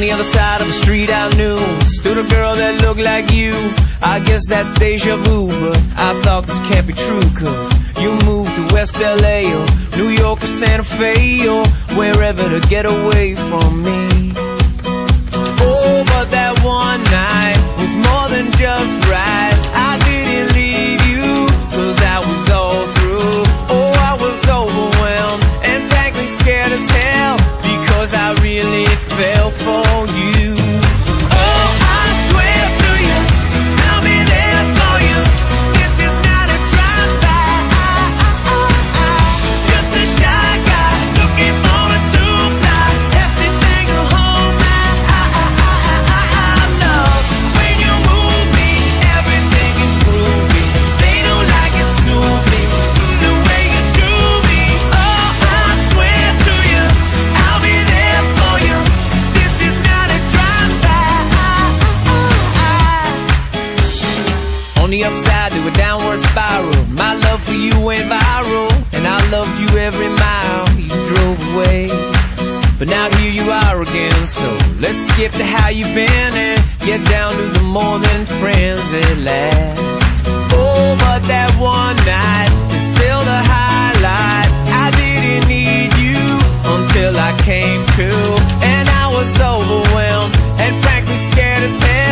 On the other side of the street I knew. Stood a girl that looked like you. I guess that's deja vu But I thought this can't be true Cause you moved to West LA Or New York or Santa Fe Or wherever to get away from me. Oh, but that one night Was more than just right. I didn't leave you Cause I was all through. Oh, I was overwhelmed And frankly scared as hell I really fell for you on the upside to a downward spiral. My love for you went viral, and I loved you every mile you drove away. But now here you are again, so let's skip to how you've been and get down to the more than friends at last. Oh, but that one night is still the highlight. I didn't need you until I came to, and I was overwhelmed and frankly scared as hell.